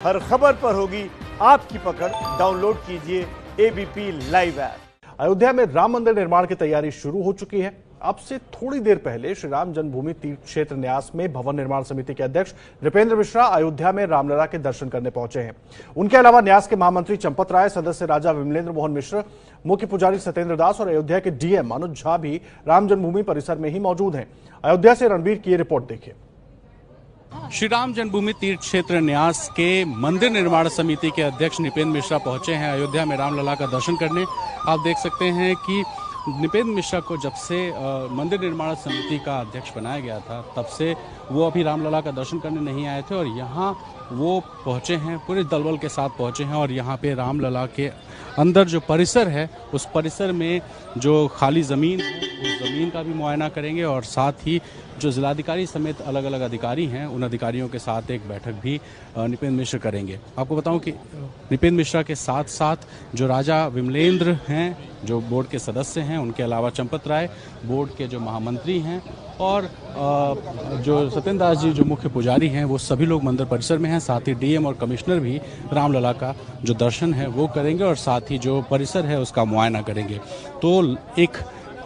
हर खबर पर होगी आपकी पकड़। डाउनलोड कीजिए एबीपी लाइव ऐप अयोध्या में राम मंदिर निर्माण की तैयारी शुरू हो चुकी है। अब से थोड़ी देर पहले श्री राम जन्मभूमि तीर्थ क्षेत्र न्यास में भवन निर्माण समिति के अध्यक्ष नृपेंद्र मिश्रा अयोध्या में रामलला के दर्शन करने पहुँचे हैं। उनके अलावा न्यास के महामंत्री चंपत राय, सदस्य राजा विमलेंद्र मोहन मिश्र, मुख्य पुजारी सत्येंद्र दास और अयोध्या के डीएम अनुज झा भी राम जन्मभूमि परिसर में ही मौजूद हैं। अयोध्या से रणवीर की रिपोर्ट देखिए। श्री राम जन्मभूमि तीर्थ क्षेत्र न्यास के मंदिर निर्माण समिति के अध्यक्ष निपेंद्र मिश्रा पहुँचे हैं अयोध्या में रामलला का दर्शन करने। आप देख सकते हैं कि निपेंद्र मिश्रा को जब से मंदिर निर्माण समिति का अध्यक्ष बनाया गया था, तब से वो अभी रामलला का दर्शन करने नहीं आए थे और यहाँ वो पहुँचे हैं, पूरे दलबल के साथ पहुँचे हैं और यहाँ पे रामलला के अंदर जो परिसर है, उस परिसर में जो खाली ज़मीन है उस ज़मीन का भी मुआयना करेंगे और साथ ही जो जिलाधिकारी समेत अलग अलग अधिकारी हैं, उन अधिकारियों के साथ एक बैठक भी निपेंद्र मिश्र करेंगे। आपको बताऊँ कि निपेंद्र मिश्रा के साथ साथ जो राजा विमलेंद्र हैं, जो बोर्ड के सदस्य हैं, उनके अलावा चंपत राय, बोर्ड के जो महामंत्री हैं और जो सत्येंद्र दास जी जो मुख्य पुजारी हैं, वो सभी लोग मंदिर परिसर में हैं। साथ ही डीएम और कमिश्नर भी रामलला का जो दर्शन है, वो करेंगे और साथ ही जो परिसर है, उसका मुआयना करेंगे। तो एक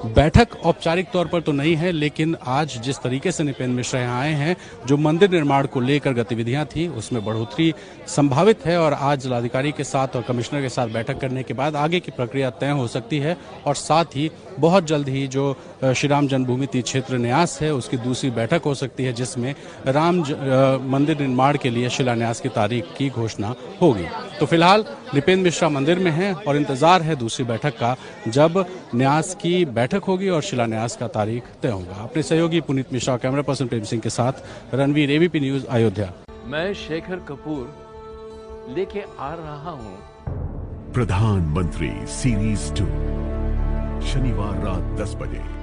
बैठक औपचारिक तौर पर तो नहीं है लेकिन आज जिस तरीके से निपेंद्र मिश्रा यहाँ आए हैं जो मंदिर निर्माण को लेकर गतिविधियाँ थी उसमें बढ़ोतरी संभावित है और आज जिलाधिकारी के साथ और कमिश्नर के साथ बैठक करने के बाद आगे की प्रक्रिया तय हो सकती है और साथ ही बहुत जल्द ही जो श्री राम जन्मभूमि तीर्थ क्षेत्र न्यास है उसकी दूसरी बैठक हो सकती है जिसमें राम ज, अ, मंदिर निर्माण के लिए शिलान्यास की तारीख की घोषणा होगी। तो फ़िलहाल निपेंद्र मिश्रा मंदिर में है और इंतज़ार है दूसरी बैठक का जब न्यास की बैठक होगी और शिलान्यास का तारीख तय होगा। अपने सहयोगी पुनीत मिश्रा कैमरा पर्सन प्रेम सिंह के साथ रणवीर एबीपी न्यूज़ अयोध्या। मैं शेखर कपूर लेके आ रहा हूँ। प्रधानमंत्री सीरीज़ टू शनिवार रात 10 बजे।